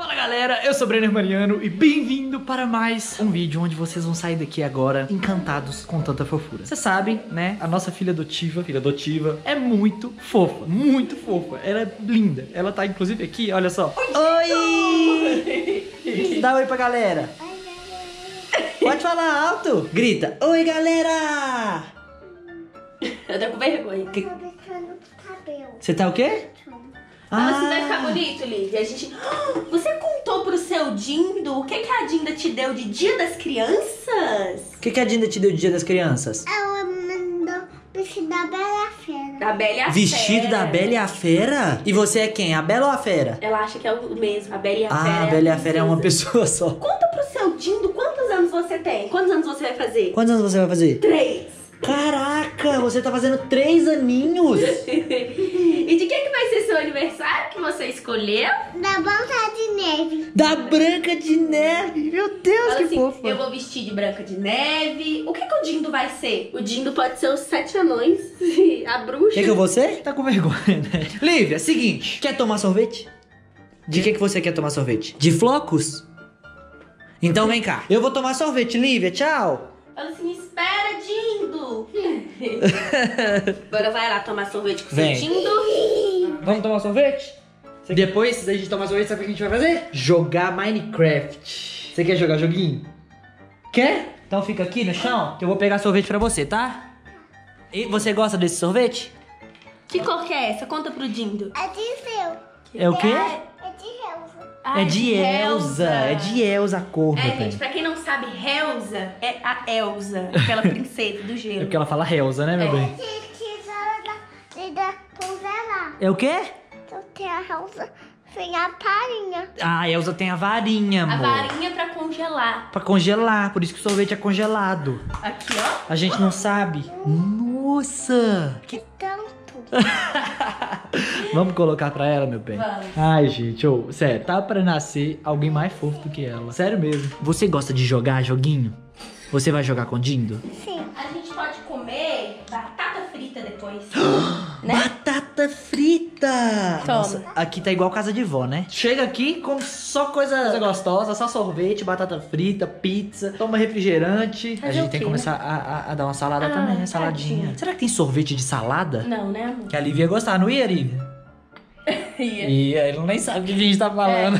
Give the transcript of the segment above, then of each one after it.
Fala galera, eu sou o Brenner Mariano e bem-vindo para mais um vídeo onde vocês vão sair daqui agora encantados com tanta fofura. Você sabe, né? A nossa filha adotiva, filha adotiva, é muito fofa, muito fofa. Ela é linda. Ela tá inclusive aqui, olha só. Oi! Dá oi pra galera. Pode falar alto. Grita, oi galera! Eu tô com vergonha. Tô deixando o cabelo. Você tá o quê? Ah, você vai ficar bonito, Lívia. A gente. Você contou pro seu Dindo o que, que a Dinda te deu de Dia das Crianças? O que, que a Dinda te deu de Dia das Crianças? Ela mandou vestido da Bela Fera. Da Bela e a Vestido Fera. da Bela e a Fera? E você é quem? A Bela ou a Fera? Ela acha que é o mesmo. A Bela e a Fera. Ah, a Bela e a Fera é uma pessoa só. Conta pro seu Dindo quantos anos você tem. Quantos anos você vai fazer? Quantos anos você vai fazer? Três. Caraca, você tá fazendo três aninhos! e de que, que aniversário que você escolheu? Da Branca de Neve. Da Branca de Neve! Meu Deus, Fala que assim, fofa! eu vou vestir de branca de neve. O que, que o Dindo vai ser? O Dindo pode ser os sete anões. a bruxa. Quer que eu vou ser? Tá com vergonha, né? Lívia, seguinte, quer tomar sorvete? De que, que você quer tomar sorvete? De flocos? Então vem cá. Eu vou tomar sorvete, Lívia, tchau! Fala assim, espera, Dindo. Agora vai lá tomar sorvete com seu Dindo. Vamos tomar sorvete? Depois da gente tomar sorvete, sabe o que a gente vai fazer? Jogar Minecraft. Você quer jogar joguinho? Quer? Então fica aqui no chão que eu vou pegar sorvete pra você, tá? E você gosta desse sorvete? Que cor que é essa? Conta pro Dindo. É de seu. É o quê? É de Elsa. Ah, é de Elsa. É de Elsa a cor, meu É, bem. gente, pra quem não sabe, Helsa é a Elsa, aquela princesa do É gelo. porque ela fala Elsa, né, meu É. bem? De tesoura da, da. É o quê? Eu tenho a Elsa sem a parinha. Ah, a Elsa tem a varinha, A amor. varinha pra congelar. Pra congelar, por isso que o sorvete é congelado. Aqui, ó. A gente não sabe. Nossa! Que... Tanto. Vamos colocar pra ela, meu bem? Vamos. Ai, gente, ô, sério, tá pra nascer alguém mais fofo do que ela. Sério mesmo. Você gosta de jogar joguinho? Você vai jogar com o Dindo? Sim. A gente pode comer batata frita depois. né? Batata frita! Toma. Nossa, aqui tá igual casa de vó, né? Chega aqui com só coisa gostosa, só sorvete, batata frita, pizza, toma refrigerante. a Fazer gente tem que quê, começar a, a- a dar uma salada Ah, também, né? Saladinha. tadinha. Será que tem sorvete de salada? Não, né, amor? Que a Lívia ia gostar, não ia, Lívia? Ia. Ia, ele nem sabe o que a gente tá falando.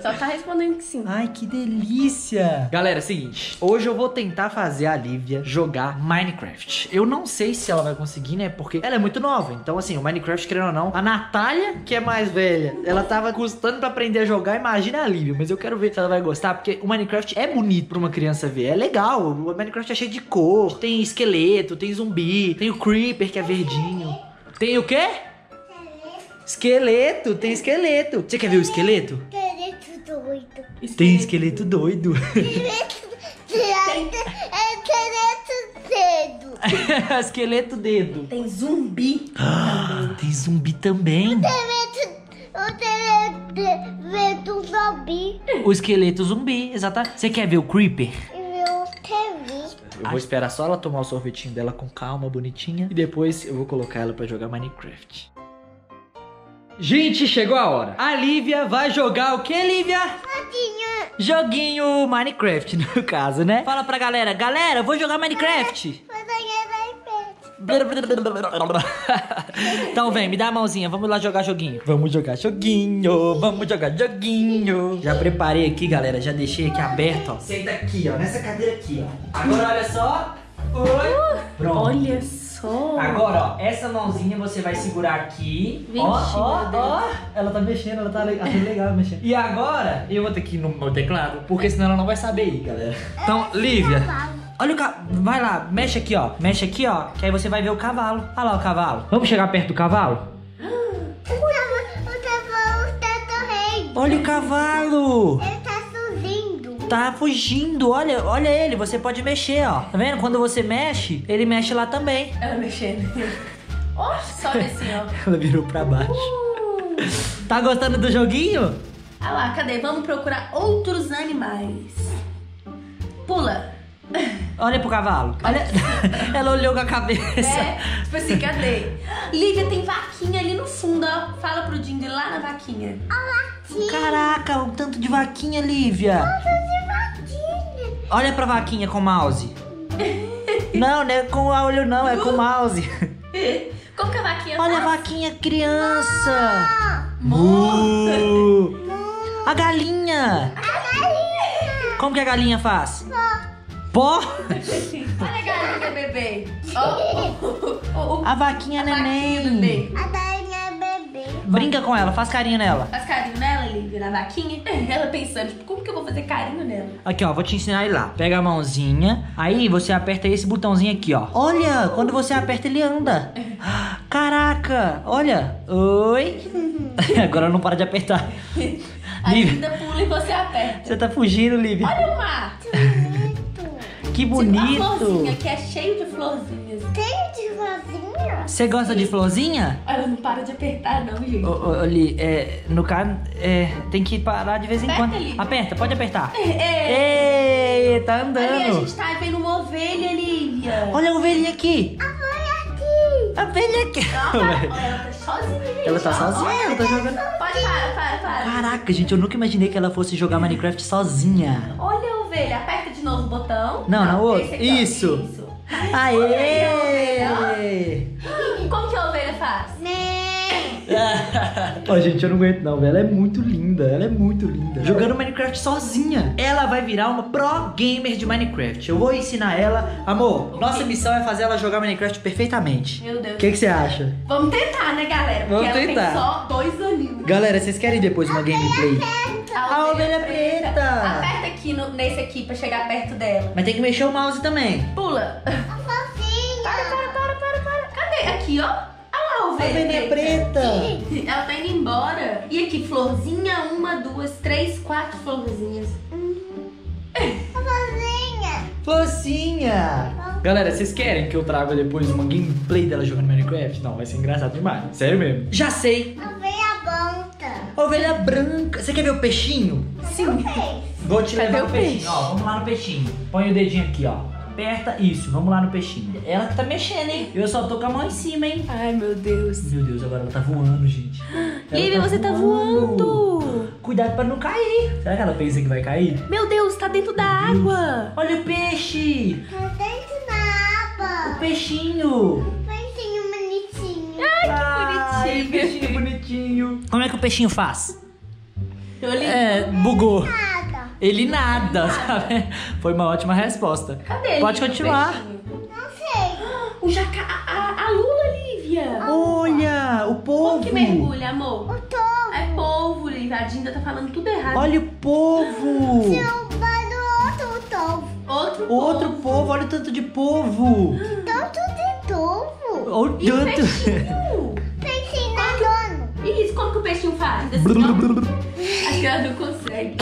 Só tá respondendo que sim. Ai, que delícia! Galera, é o seguinte, hoje eu vou tentar fazer a Lívia jogar Minecraft. Eu não sei se ela vai conseguir, né? Porque ela é muito nova. Então, assim, o Minecraft, querendo ou não, a Natália, que é mais velha, ela tava custando pra aprender a jogar. Imagina a Lívia, mas eu quero ver se ela vai gostar, porque o Minecraft é bonito pra uma criança ver. É legal. O Minecraft é cheio de cor, tem esqueleto, tem zumbi, tem o Creeper, que é verdinho. Tem o quê? Esqueleto, tem esqueleto. Você quer ver o esqueleto? Esqueleto doido. Tem esqueleto doido. Esqueleto cedo. esqueleto dedo. Tem zumbi. Ah, tem zumbi também. Esqueleto. O esqueleto zumbi. O esqueleto zumbi, exatamente. Você quer ver o Creeper? Eu TV. Eu vou esperar só ela tomar o sorvetinho dela com calma, bonitinha. E depois eu vou colocar ela pra jogar Minecraft. Gente, chegou a hora. A Lívia vai jogar o que, Lívia? Tadinha. Joguinho Minecraft, no caso, né? Fala pra galera. Galera, vou jogar Minecraft. Vou iPad. então vem, me dá a mãozinha, vamos lá jogar joguinho. Vamos jogar joguinho, vamos jogar joguinho. Já preparei aqui, galera, já deixei aqui aberto, ó. Senta aqui, ó, nessa cadeira aqui, ó. Agora olha só. Oi. Pronto. Olha só. Agora, ó, essa mãozinha você vai segurar aqui. Vixe, ó, ó, ó. Ela tá mexendo, ela tá legal, tá legal mexendo. E agora, eu vou ter que ir no meu teclado, porque senão ela não vai saber ir, galera. Então, Lívia, olha o cavalo. Vai lá, mexe aqui, ó. Mexe aqui, ó, que aí você vai ver o cavalo. Olha lá o cavalo. Vamos chegar perto do cavalo? O cavalo tá correndo. Olha o cavalo. Tá fugindo, olha, olha ele, você pode mexer, ó. Tá vendo? Quando você mexe, ele mexe lá também. Ela mexendo. Oxe, só assim, ó. Ela virou pra baixo. Tá gostando do joguinho? Ah lá, cadê? Vamos procurar outros animais. Pula. Olha pro cavalo. Olha. Ela olhou com a cabeça. É, tipo assim, cadê? Lívia, tem vaquinha ali no fundo, ó. Fala pro Dindo ir lá na vaquinha. Caraca, o tanto de vaquinha, Lívia. Olha pra vaquinha com o mouse. Não, não é com o olho não, é com o mouse. Como que a vaquinha Olha a faz? vaquinha criança. Mu. A galinha. Como que a galinha faz? Pó. Olha a galinha, bebê. A vaquinha a vaquinha, neném. bebê. A Dainha é bebê. Brinca com ela, faz carinho nela. Faz carinho nela, Lívia, na vaquinha? Ela pensando, tipo, como que eu vou fazer carinho nela? Aqui, ó, vou te ensinar ele lá. Pega a mãozinha, aí você aperta esse botãozinho aqui, ó. Olha, quando você aperta ele anda. Caraca, olha. Oi. Agora não para de apertar. A Lívia, Linda pula e você aperta. você tá fugindo, Lívia. Olha o mar. Que Tipo uma florzinha bonito. que é cheio de florzinhas. Tem de vozinha? Você gosta de florzinha? Ela não para de apertar, não, gente. Ô, ô, Li, é, no caso, é, tem que parar de vez em Aperta, quando. Aperta, pode apertar. É. Ei, tá Ali a andando. gente tá vendo uma ovelha, Lívia. Olha a ovelhinha aqui. Olha aqui. A ovelha aqui. Olha, ela tá sozinha, gente. Ela tá sozinha, ela tá jogando. Pode, para, para, para. Caraca, gente, eu nunca imaginei que ela fosse jogar Minecraft sozinha. Olha a ovelha, aperta botão. Não, esse aqui, ó. Isso. Isso. Aê! Como que a ovelha faz? Né? Ó, gente, eu não aguento não, velho. Ela é muito linda, ela é muito linda. Jogando Minecraft sozinha. Ela vai virar uma pro gamer de Minecraft. Eu vou ensinar ela. Amor, nossa missão é fazer ela jogar Minecraft perfeitamente. Meu Deus. O que que você acha? Vamos tentar, né, galera? Porque Vamos ela tentar. tem só dois aninhos. Galera, vocês querem depois uma gameplay? A ovelha preta. Aperta aqui no- nesse aqui pra chegar perto dela. Mas tem que mexer o mouse também. Pula. Para, Vozinha. para, para, para, para. Cadê? Aqui, ó. Olha lá a ovelha, Ovelha preta. Ela tá indo embora. E aqui, florzinha, uma, duas, três, quatro florzinhas. Vozinha. Focinha! Galera, vocês querem que eu traga depois uma gameplay dela jogando Minecraft? Não, vai ser engraçado demais. Sério mesmo. Já sei. Ovelha branca. Você quer ver o peixinho? Sim. Vou te Quer levar no o peixinho. peixe? Ó, vamos lá no peixinho. Põe o dedinho aqui, ó. Aperta isso, vamos lá no peixinho. Ela que tá mexendo, hein? Eu só tô com a mão em cima, hein? Ai, meu Deus. Meu Deus, agora ela tá voando, gente. Ela Lívia, você tá voando. Cuidado pra não cair. Será que ela pensa que vai cair? Meu Deus, tá dentro da água. Olha o peixe! Tá dentro da O água. peixinho! Peixinho. Ai, peixinho bonitinho. Como é que o peixinho faz? Eu li- É, bugou. Nada. Ele nada, sabe? Foi uma ótima resposta. Cadê ele? Pode continuar. Não sei. O jaca... A, a- a lula, Lívia. Olha, o polvo. Como que mergulha, amor? O touro. É polvo, Lívia. A Dinda tá falando tudo errado. Olha o polvo. O barulho outro touro. Outro polvo. Outro polvo, olha o tanto de polvo. Tanto de touro. Olha o E o tanto. faz? Assim, ó. Acho que ela não consegue.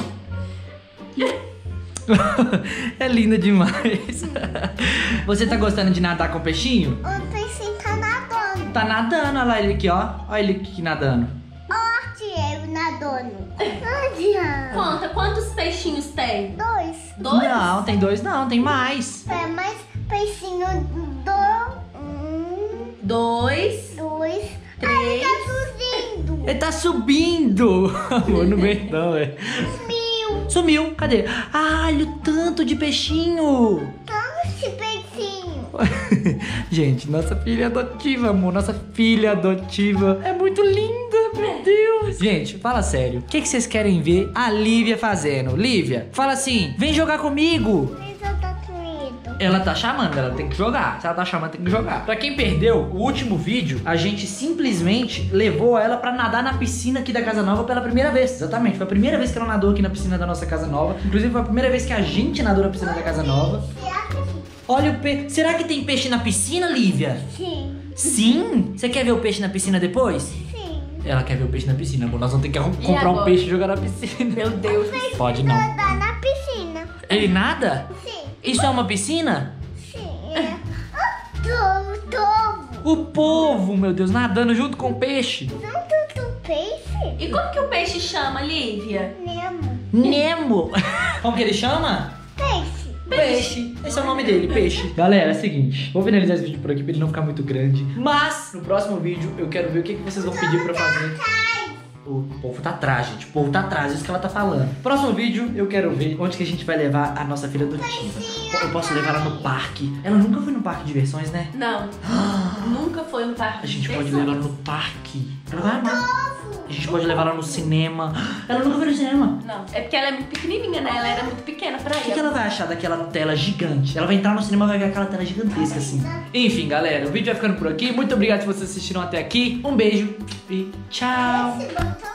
é linda demais. Você tá gostando de nadar com o peixinho? O peixinho tá nadando. Tá nadando, olha lá ele aqui, ó. Olha ele aqui nadando. Olha eu nadando. Olha. Conta, quantos peixinhos tem? Dois. Dois? Não, tem dois não, tem mais. É mais peixinho do... Um, Dois, dois. três. Tá subindo. Ele tá subindo. Amor, não aguento não, velho. Mil. Sumiu, cadê? Ah, olha o tanto de peixinho. Vamos esse peixinho. Gente, nossa filha adotiva, amor. Nossa filha adotiva é muito linda, meu Deus. Gente, fala sério. O que, que vocês querem ver a Lívia fazendo? Lívia, fala assim: vem jogar comigo. Ela tá chamando, ela tem que jogar. Se ela tá chamando, tem que jogar. Pra quem perdeu o último vídeo, a gente simplesmente levou ela pra nadar na piscina aqui da Casa Nova pela primeira vez. Exatamente, foi a primeira vez que ela nadou aqui na piscina da nossa Casa Nova. Inclusive, foi a primeira vez que a gente nadou na piscina da Casa Nova. Olha o peixe. Será que tem peixe na piscina, Lívia? sim? Sim? Você quer ver o peixe na piscina depois? Sim. Ela quer ver o peixe na piscina, amor. Nós vamos ter que comprar um peixe e jogar na piscina. Meu Deus. Pode não. Nadar na piscina. Ele nada? Isso é uma piscina? Sim. É. Ah, Touro, touro. O povo, meu Deus, nadando junto com o peixe. Tanto do peixe. E como que o peixe chama, Lívia? Nemo. Nemo. Como que ele chama? Peixe. Peixe. Esse é o nome dele, Peixe. Galera, é o seguinte. Vou finalizar esse vídeo por aqui pra ele não ficar muito grande. Mas, no próximo vídeo, eu quero ver o que, que vocês vão pedir pra fazer. O povo tá atrás, gente. O povo tá atrás, isso que ela tá falando. Próximo vídeo, eu quero ver onde que a gente vai levar a nossa filha adotiva. Eu posso levar ela no parque. Ela nunca foi no parque de diversões, né? Não, nunca foi no parque. A gente de pode levar ela no parque. Ela vai amar. A gente pode levar ela no cinema. Ela nunca foi no cinema. Não, é porque ela é muito pequenininha, né? Ela era muito pequena pra O que, que ela vai achar daquela tela gigante? Ela vai entrar no cinema e vai ver aquela tela gigantesca assim. Enfim, galera, o vídeo vai ficando por aqui. Muito obrigado se vocês assistiram até aqui. Um beijo e tchau. Esse botão